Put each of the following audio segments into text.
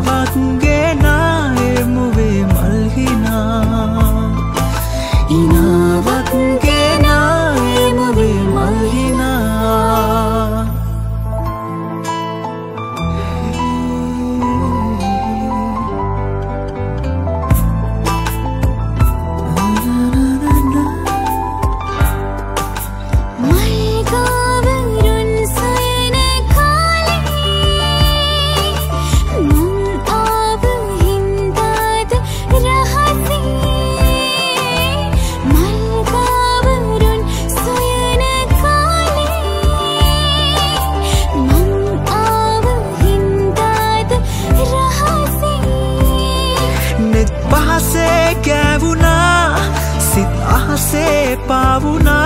ආවත් ගෙනා එමුවේ මල්හිනා ඉනාවත් ගෙනා పావునా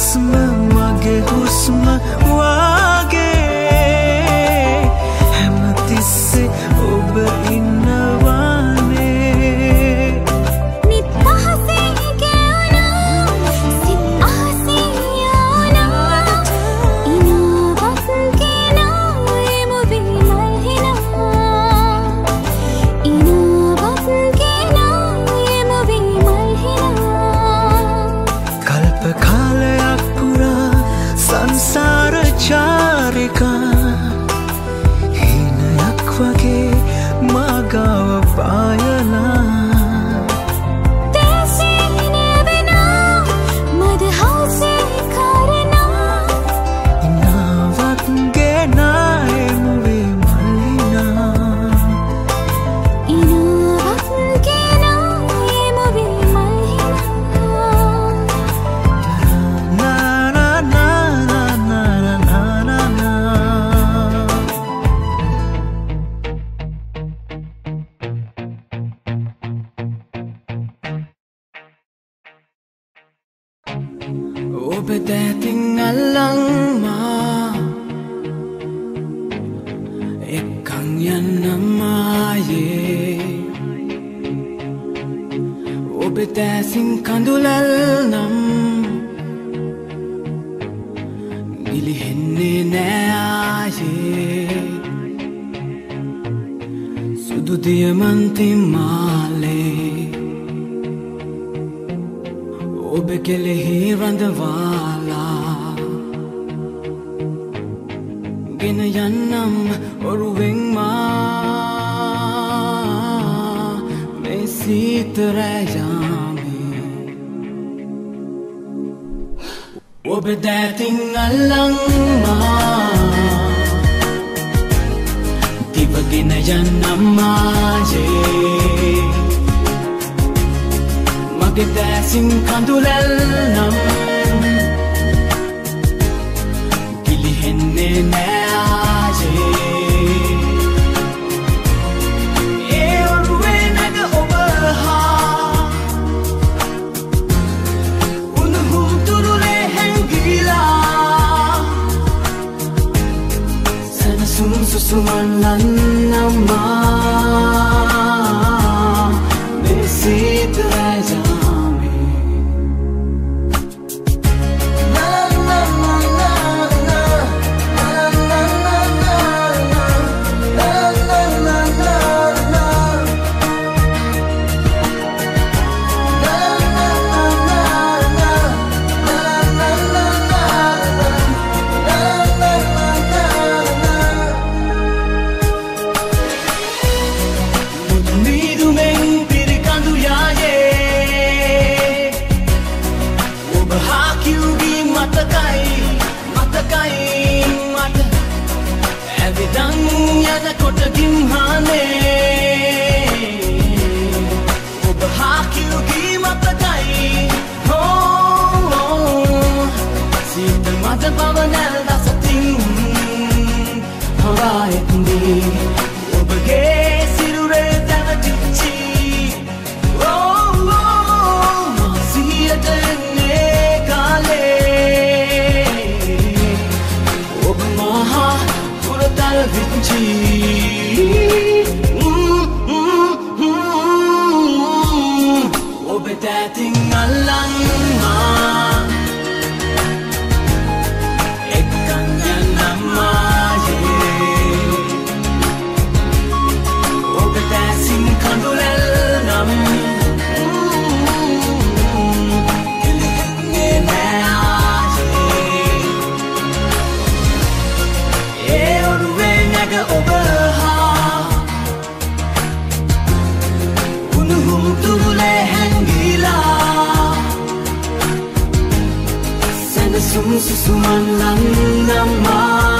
हुस्न मगे हुस्न वा ඔබ දැතින් අල්ලංමා එක්කං යන්නම්මායේ ඔබ තෑසින් කඳුලල් නම් ගිලිහෙන්නේ නෑආයේ සුදුදියමන්තින් මාලේ. ඔබ කෙලෙහි රඳවාලා. ගෙන යන්නම් ඔරුවෙන්මා මේ. සීතරෑජාමේ ඔබ දෑතින් අල්ලංමා දිවගෙන යන්නම්මාජේ දෙදෑසින් කඳුලැල් නම් ගිලිහෙන්නේ නෑජේ ඒ ඔරුවේ නැග ඔබ හා. උනුහුම් තුරුලේ හැංගිලා. සැනසුම් සුසුමන් ලන්න හා කිව්ගී මතකයි මතකයි මට. ඇවිදන් යන කොටගින් හානේ. ඔබ හා කිව්ගී මතකයි. හෝ සීත මට බව නැල්දසතින් හොරා එතුදී sum sum man lang nam mai.